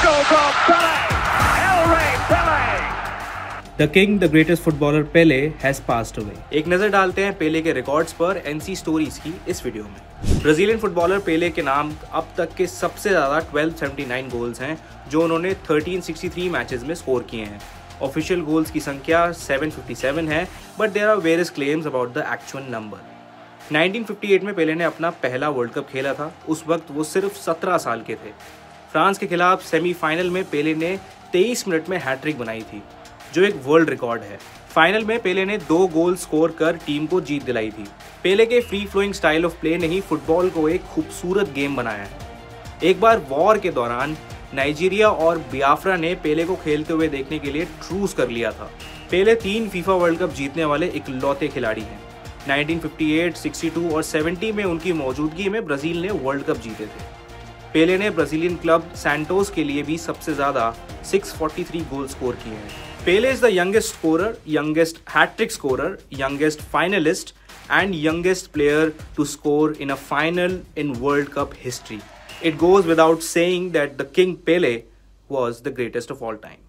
goes on Pele. El Rey Pele. The king, the greatest footballer Pele, has passed away. एक नज़र डालते हैं पेले के रिकॉर्ड्स पर एनसी स्टोरीज की इस वीडियो में ब्राजीलियन फुटबॉलर पेले के नाम अब तक के सबसे ज़्यादा 1279 गोल्स हैं जो उन्होंने 1363 मैचेस में स्कोर किए हैं ऑफिशियल गोल्स की संख्या 757 है but there are various claims about the actual number 1958 में पेले ने अपना पहला वर्ल्ड कप खेला था। उस वक्त वो सिर्फ़ 17 साल के थे। फ्रांस के खिलाफ सेमीफाइनल में पेले ने 23 मिनट में हैट्रिक बनाई थी, जो एक वर्ल्ड रिकॉर्ड है। फाइनल में पेले ने दो गोल स्कोर कर टीम को जीत दिलाई थी। पेले के free flowing style of play ने ही फुटबॉल को एक खूबसूरत गेम बनाया है। एक बार वॉर के दौरान, नाइजीरिया और बियाफ्रा ने पेले को खेलते हुए देखने के लिए ट्रूस कर लिया था। पेले तीन फीफा वर्ल्ड कप जीतने वाले इकलौते खिलाड़ी हैं। 1958, 62 और 70 में उनकी मौजूदगी में ब्राज़ील ने वर्ल्ड कप जीते थे पेले ने ब्राजीलियन क्लब सैंटोस के लिए भी सबसे ज़्यादा 643 गोल स्कोर किए हैं Pele is the youngest scorer youngest hat-trick scorer youngest finalist and youngest player to score in a final in World Cup history. It goes without saying that the King Pele was the greatest of all time.